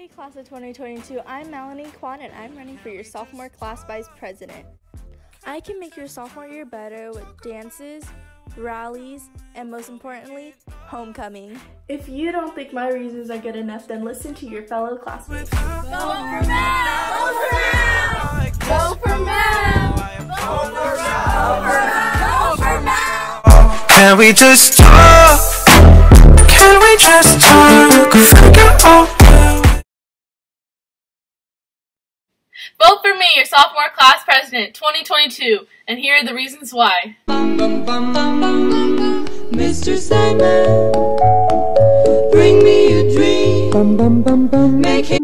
Hey class of 2022, I'm Melanie Kwan and I'm running for your sophomore class vice president. I can make your sophomore year better with dances, rallies, and most importantly, homecoming. If you don't think my reasons are good enough, then listen to your fellow classmates. Vote for Mel! Vote for Mel! Vote for Mel! Vote for Mel! Vote for Mel! Can we just talk? Can we just talk? Your sophomore class president, 2022, and here are the reasons why. Mr. Simon, bring me a dream. Make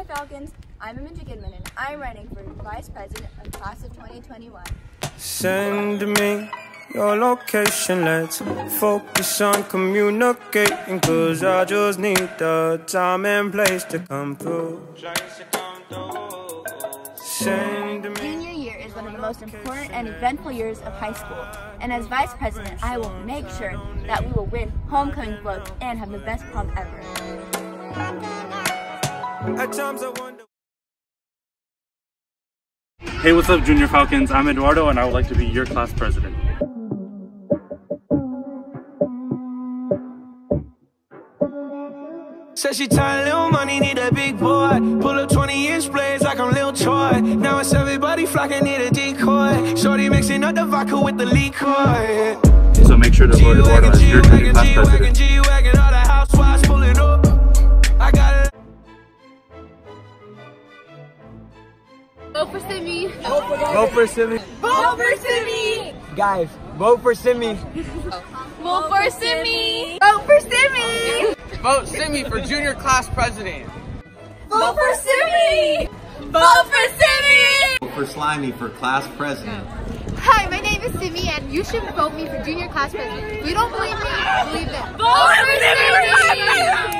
Hi Falcons, I'm Aminja Goodman and I'm running for Vice President of Class of 2021. Send me your location. Let's focus on communicating. Cause I just need the time and place to come through. Send me. Junior year is one of the most important and eventful years of high school. And as Vice President, I will make sure that we will win homecoming floats and have the best prom ever. At times I wonder. Hey, what's up, Junior Falcons? I'm Eduardo, and I would like to be your class president. Said she tired, little money, need a big boy. Pull up 20 inch blades like I'm Lil Troy. Now it's everybody flocking, need a decoy. Shorty mixing up the vodka with the liquor. So make sure to vote Eduardo as your junior class president. Vote for Simi. Vote for Simi. Guys, vote for Simi. Vote for Simi. Vote for Simi. Vote Simi for junior class president. Vote for Simi. Vote for Simi. Vote for Slimy for class president. Hi, my name is Simi, and you should vote me for junior class president. If you don't believe me, believe them. Vote for Simi.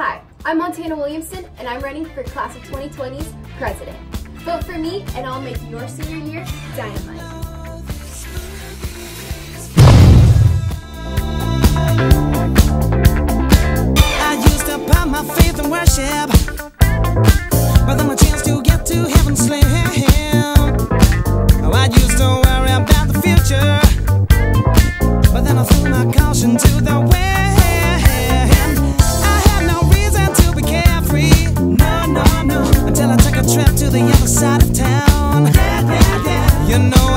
Hi, I'm Montana Williamson, and I'm running for class of 2020's president. Vote for me, and I'll make your senior year dynamite. you know